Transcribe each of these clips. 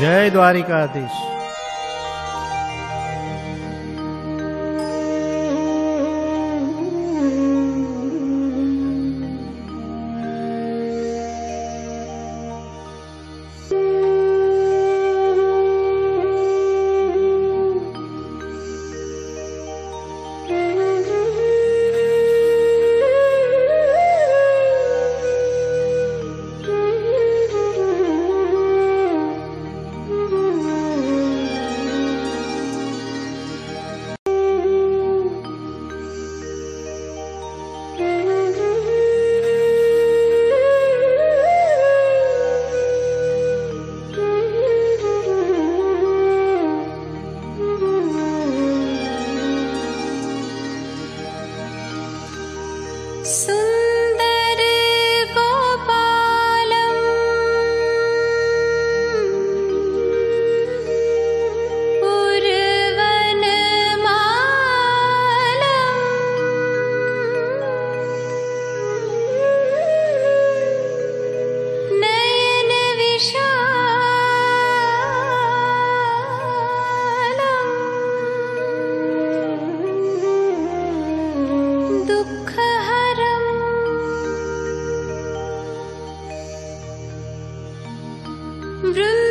जय द्वारिकाधीश। वृन्दावनचन्द्रम्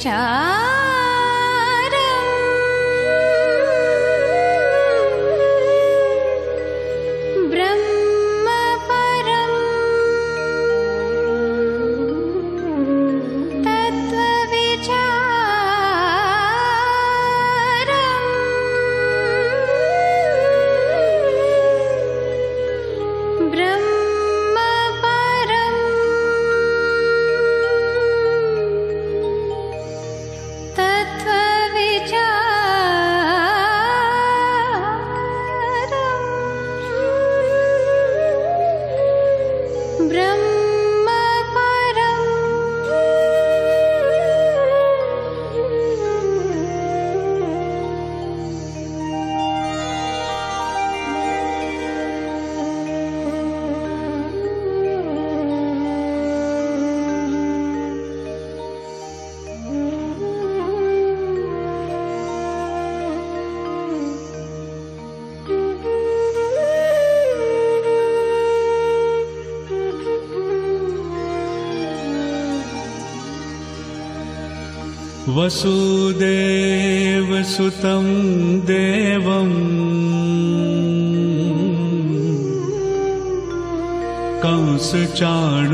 च वसुदेवसुतं देवम्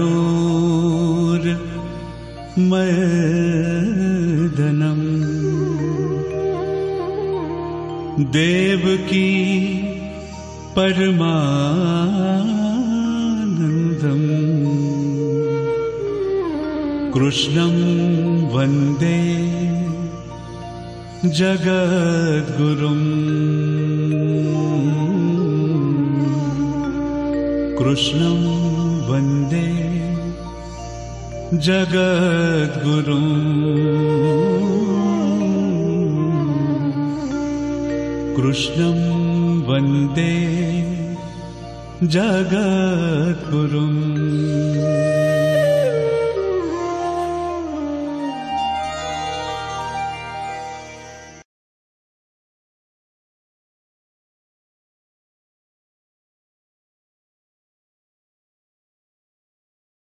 कंसचाणूर मर्दनम् देवकी परमानन्दम् कृष्णं वन्दे जगद्गुरुम् कृष्णं वन्दे जगद्गुरुम् कृष्णं वन्दे जगद्गुरुम्